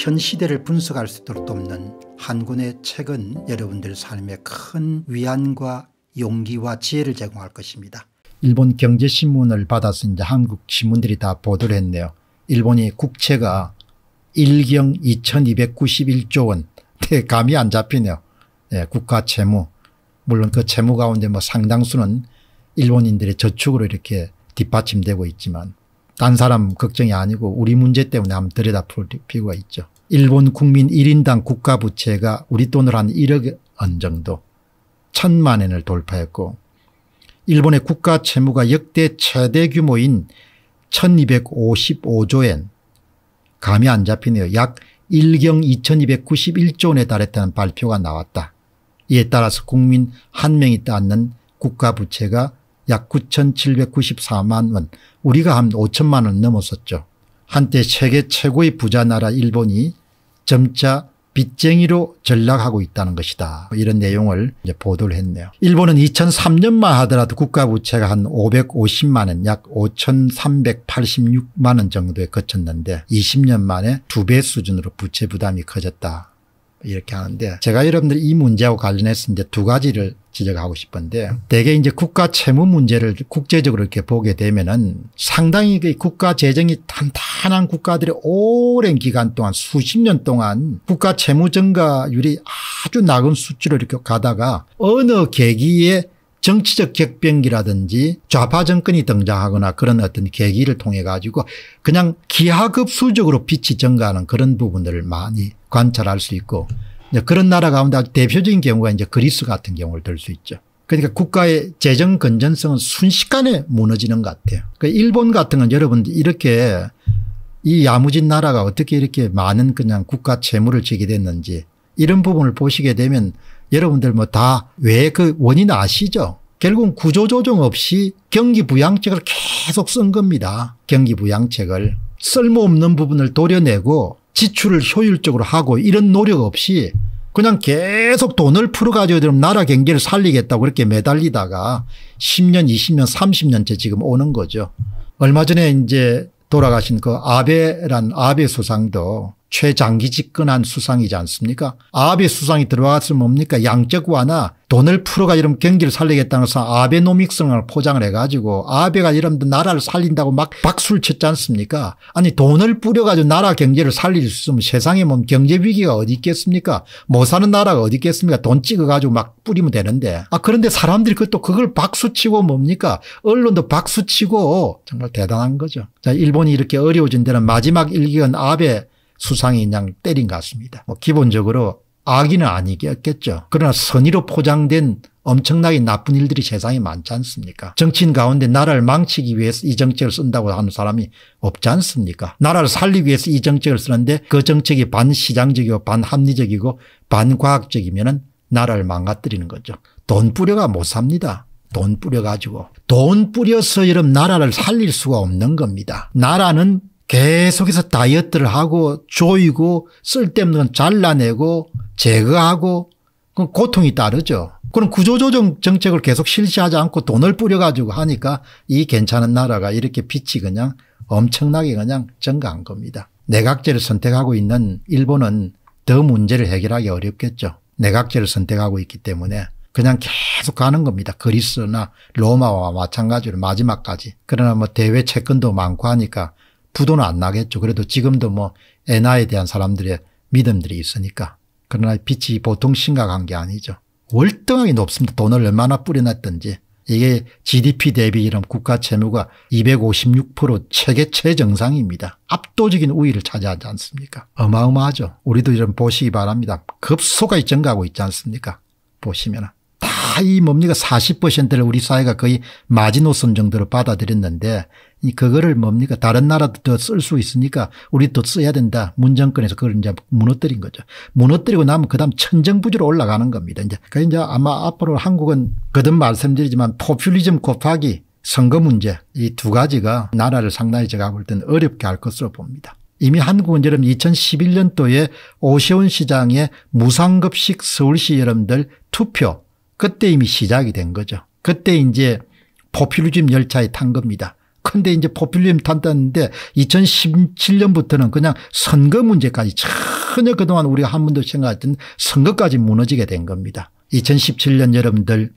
현 시대를 분석할 수 있도록 돕는 한 권의 책은 여러분들 삶에 큰 위안과 용기와 지혜를 제공할 것입니다. 일본 경제신문을 받아서 이제 한국 신문들이 다 보도를 했네요. 일본이 국채가 1경 2291조 원 감이 안 잡히네요. 네, 국가 채무 물론 그 채무 가운데 뭐 상당수는 일본인들의 저축으로 이렇게 뒷받침되고 있지만 딴 사람 걱정이 아니고 우리 문제 때문에 한번 들여다볼 필요가 있죠. 일본 국민 1인당 국가 부채가 우리 돈으로 한 1억 원 정도 천만 원을 돌파했고 일본의 국가 채무가 역대 최대 규모인 1255조 엔 감이 안 잡히네요. 약 1경 2291조 원에 달했다는 발표가 나왔다. 이에 따라서 국민 한 명이 따는 국가 부채가 약 9,794만 원 우리가 한 5천만 원 넘었었죠. 한때 세계 최고의 부자 나라 일본이 점차 빚쟁이로 전락하고 있다는 것이다. 이런 내용을 이제 보도를 했네요. 일본은 2003년만 하더라도 국가부채가 한 550만 원, 약 5,386만 원 정도에 거쳤는데 20년 만에 두 배 수준으로 부채 부담이 커졌다. 이렇게 하는데 제가 여러분들 이 문제하고 관련해서 이제 두 가지를 지적하고 싶은데 대개 이제 국가 채무 문제를 국제적으로 이렇게 보게 되면은 상당히 그 국가 재정이 탄탄한 국가들이 오랜 기간 동안 수십 년 동안 국가 채무 증가율이 아주 낮은 수치로 이렇게 가다가 어느 계기에 정치적 격변기라든지 좌파 정권이 등장하거나 그런 어떤 계기를 통해 가지고 그냥 기하급수적으로 빛이 증가하는 그런 부분들을 많이 관찰할 수 있고 그런 나라 가운데 대표적인 경우가 이제 그리스 같은 경우를 들 수 있죠. 그러니까 국가의 재정 건전성은 순식간에 무너지는 것 같아요. 그러니까 일본 같은 건 여러분들 이렇게 이 야무진 나라가 어떻게 이렇게 많은 그냥 국가 채무를 지게 됐는지 이런 부분을 보시게 되면 여러분들 뭐 다 왜 그 원인 아시죠? 결국 구조조정 없이 경기부양책을 계속 쓴 겁니다. 경기부양책을 쓸모없는 부분을 도려내고 지출을 효율적으로 하고 이런 노력 없이 그냥 계속 돈을 풀어가지고 나라 경제를 살리겠다고 그렇게 매달리다가 10년 20년 30년째 지금 오는 거죠. 얼마 전에 이제 돌아가신 그 아베란 아베 수상도 최장기 집권한 수상이지 않습니까? 아베 수상이 들어왔으면 뭡니까? 양적 완화 돈을 풀어가 이런 경기를 살리겠다는 것은 아베노믹성을 포장을 해가지고 아베가 이런 나라를 살린다고 막 박수를 쳤지 않습니까? 아니 돈을 뿌려가지고 나라 경제를 살릴 수 있으면 세상에 뭐 경제 위기가 어디 있겠습니까? 못 사는 나라가 어디 있겠습니까? 돈 찍어가지고 막 뿌리면 되는데. 아 그런데 사람들이 또 그걸 박수치고 뭡니까? 언론도 박수치고. 정말 대단한 거죠. 자 일본이 이렇게 어려워진 데는 마지막 일기는 아베 수상이 그냥 때린 것 같습니다. 뭐 기본적으로 악의는 아니겠죠. 그러나 선의로 포장된 엄청나게 나쁜 일들이 세상에 많지 않습니까 정치인 가운데 나라를 망치기 위해서 이 정책을 쓴다고 하는 사람이 없지 않습니까 나라를 살리기 위해서 이 정책을 쓰는데 그 정책이 반시장적이고 반합리적이고 반과학적이면 나라를 망가뜨리는 거죠. 돈 뿌려가 못 삽니다. 돈 뿌려가지고. 돈 뿌려서 이런 나라를 살릴 수가 없는 겁니다. 나라는 계속해서 다이어트를 하고 조이고 쓸데없는 건 잘라내고 제거하고 그 고통이 따르죠. 그럼 구조조정 정책을 계속 실시하지 않고 돈을 뿌려가지고 하니까 이 괜찮은 나라가 이렇게 빛이 그냥 엄청나게 그냥 증가한 겁니다. 내각제를 선택하고 있는 일본은 더 문제를 해결하기 어렵겠죠. 내각제를 선택하고 있기 때문에 그냥 계속 가는 겁니다. 그리스나 로마와 마찬가지로 마지막까지. 그러나 뭐 대외 채권도 많고 하니까 부도는 안 나겠죠. 그래도 지금도 뭐 엔화에 대한 사람들의 믿음들이 있으니까. 그러나 빛이 보통 심각한 게 아니죠. 월등하게 높습니다. 돈을 얼마나 뿌려놨든지. 이게 GDP 대비 이런 국가 채무가 256% 세계 최정상입니다. 압도적인 우위를 차지하지 않습니까 어마어마하죠. 우리도 이런 보시기 바랍니다. 급속하게 증가하고 있지 않습니까 보시면 다 이 뭡니까 40%를 우리 사회가 거의 마지노선 정도로 받아들였는데 그거를 뭡니까 다른 나라도 더 쓸 수 있으니까 우리 도 써야 된다. 문정권에서 그걸 이제 무너뜨린 거죠. 무너뜨리고 나면 그다음 천정부지로 올라가는 겁니다. 이제 그 이제 아마 앞으로 한국은 거듭 말씀드리지만 포퓰리즘 곱하기 선거 문제 이 두 가지가 나라를 상당히 제가 볼 때는 어렵게 할 것으로 봅니다. 이미 한국은 여러분 2011년도에 오세훈 시장의 무상급식 서울시 여러분들 투표 그때 이미 시작이 된 거죠. 그때 이제 포퓰리즘 열차에 탄 겁니다. 근데 이제 포퓰리즘 탄다는데 2017년부터는 그냥 선거 문제까지 전혀 그동안 우리가 한 번도 생각했던 선거까지 무너지게 된 겁니다. 2017년 여러분들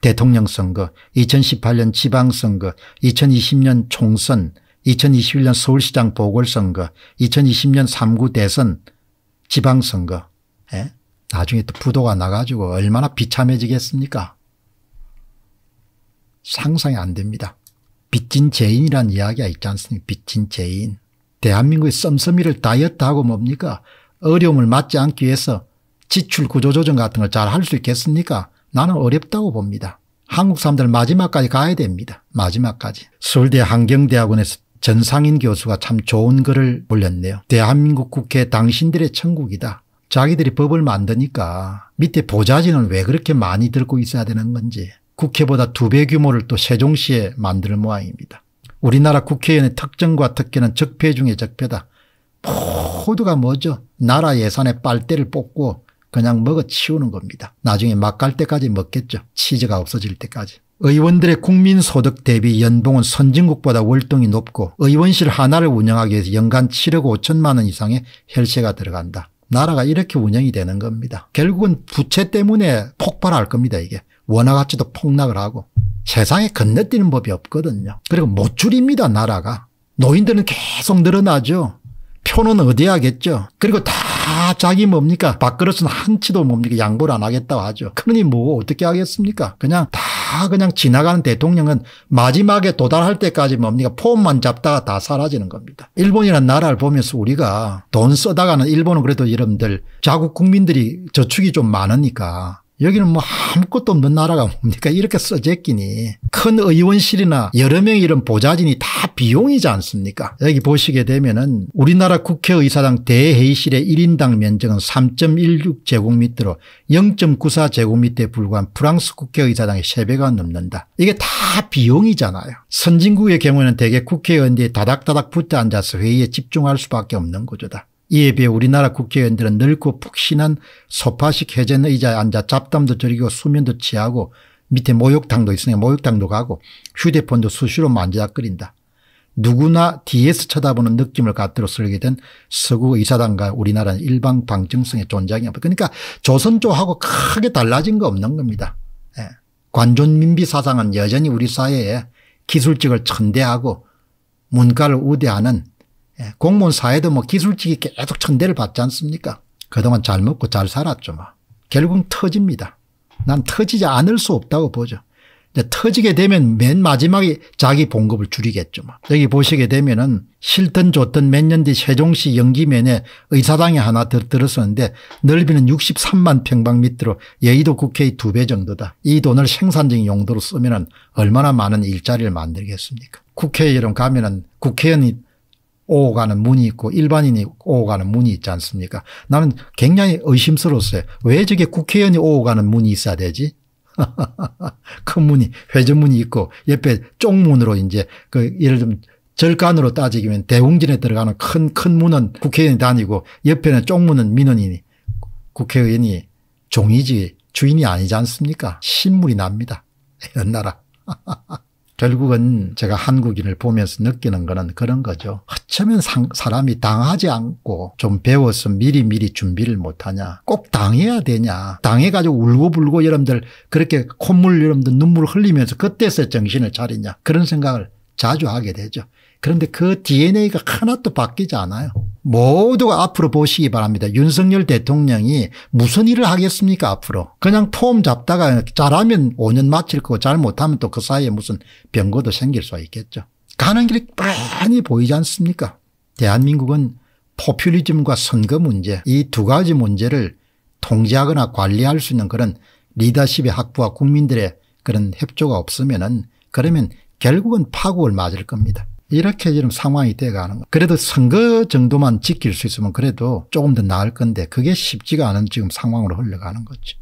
대통령 선거, 2018년 지방선거, 2020년 총선, 2021년 서울시장 보궐선거, 2020년 3구 대선 지방선거. 예? 나중에 또 부도가 나가지고 얼마나 비참해지겠습니까? 상상이 안 됩니다. 빚진 죄인이란 이야기가 있지 않습니까? 빚진 죄인. 대한민국의 썸썸이를 다이어트하고 뭡니까? 어려움을 맞지 않기 위해서 지출 구조조정 같은 걸 잘 할 수 있겠습니까? 나는 어렵다고 봅니다. 한국 사람들 마지막까지 가야 됩니다. 마지막까지. 서울대 환경대학원에서 전상인 교수가 참 좋은 글을 올렸네요. 대한민국 국회 당신들의 천국이다. 자기들이 법을 만드니까 밑에 보좌진은 왜 그렇게 많이 들고 있어야 되는 건지 국회보다 두 배 규모를 또 세종시에 만들 모양입니다. 우리나라 국회의원의 특정과 특権은 적폐 중에 적폐다. 모두가 뭐죠? 나라 예산에 빨대를 뽑고 그냥 먹어 치우는 겁니다. 나중에 막 갈 때까지 먹겠죠. 치즈가 없어질 때까지. 의원들의 국민소득 대비 연봉은 선진국보다 월등히 높고 의원실 하나를 운영하기 위해서 연간 7억 5천만 원 이상의 혈세가 들어간다. 나라가 이렇게 운영이 되는 겁니다. 결국은 부채 때문에 폭발할 겁니다. 이게. 원화 가치도 폭락을 하고 세상에 건너뛰는 법이 없거든요. 그리고 못 줄입니다. 나라가. 노인들은 계속 늘어나죠. 표는 어디 하겠죠. 그리고 다 자기 뭡니까 밥그릇은 한치도 뭡니까 양보를 안 하겠다고 하죠. 그러니 뭐 어떻게 하겠습니까. 그냥 다 그냥 지나가는 대통령은 마지막에 도달할 때까지 뭡니까 폼만 잡다가 다 사라지는 겁니다. 일본이라는 나라를 보면서 우리가 돈 써다가는 일본은 그래도 여러분들 자국 국민들이 저축이 좀 많으니까 여기는 뭐 아무것도 없는 나라가 뭡니까? 이렇게 써졌기니 큰 의원실이나 여러 명의 이런 보좌진이 다 비용이지 않습니까? 여기 보시게 되면 은 우리나라 국회의사당 대회의실의 1인당 면적은 3.16제곱미터로 0.94제곱미터에 불과한 프랑스 국회의사당의 3배가 넘는다. 이게 다 비용이잖아요. 선진국의 경우에는 대개 국회의원들이 다닥다닥 붙어 앉아서 회의에 집중할 수밖에 없는 구조다 이에 비해 우리나라 국회의원들은 넓고 푹신한 소파식 회전 의자에 앉아 잡담도 즐기고 수면도 취하고 밑에 목욕탕도 있으니 목욕탕도 가고 휴대폰도 수시로 만지작거린다. 누구나 뒤에서 쳐다보는 느낌을 갖도록 설계 된 서구 의사당과 우리나라는 일방 방정성의 존재하기 그러니까 조선조하고 크게 달라진 거 없는 겁니다. 예. 관존민비 사상은 여전히 우리 사회에 기술직을 천대하고 문과를 우대하는 예, 공무원 사회도 뭐 기술직이 계속 천대를 받지 않습니까? 그동안 잘 먹고 잘 살았죠. 뭐. 결국은 터집니다. 난 터지지 않을 수 없다고 보죠. 터지게 되면 맨 마지막에 자기 봉급을 줄이겠죠. 뭐. 여기 보시게 되면은 싫든 좋든 몇 년 뒤 세종시 영기면에 의사당이 하나 들었었는데 넓이는 63만 평방미터로 여의도 국회의 두 배 정도다. 이 돈을 생산적인 용도로 쓰면 얼마나 많은 일자리를 만들겠습니까? 여러분 가면은 국회의원이 오고 가는 문이 있고 일반인이 오고 가는 문이 있지 않습니까 나는 굉장히 의심스러웠어요. 왜 저게 국회의원이 오고 가는 문이 있어야 되지? 큰 문이 회전문이 있고 옆에 쪽문으로 이제 그 예를 들면 절간으로 따지면 대웅진에 들어가는 큰 큰 문은 국회의원이 다니고 옆에는 쪽문은 민원인이 국회의원이 종이지 주인이 아니지 않습니까? 신물이 납니다. 이런 나라. 결국은 제가 한국인을 보면서 느끼는 거는 그런 거죠. 어쩌면 사람이 당하지 않고 좀 배워서 미리미리 준비를 못하냐. 꼭 당해야 되냐. 당해가지고 울고불고 여러분들 그렇게 콧물 여러분들 눈물 흘리면서 그때서 정신을 차리냐. 그런 생각을 자주 하게 되죠. 그런데 그 DNA가 하나도 바뀌지 않아요. 모두가 앞으로 보시기 바랍니다. 윤석열 대통령이 무슨 일을 하겠습니까 앞으로. 그냥 폼 잡다가 잘하면 5년 마칠 거고 잘 못하면 또 그 사이에 무슨 병고도 생길 수 있겠죠. 가는 길이 뻔히 보이지 않습니까 대한민국은 포퓰리즘과 선거 문제 이 두 가지 문제를 통제하거나 관리할 수 있는 그런 리더십의 확보와 국민들의 그런 협조가 없으면 은 그러면 결국은 파국을 맞을 겁니다. 이렇게 지금 상황이 돼가는 거. 그래도 선거 정도만 지킬 수 있으면 그래도 조금 더 나을 건데 그게 쉽지가 않은 지금 상황으로 흘러가는 거죠.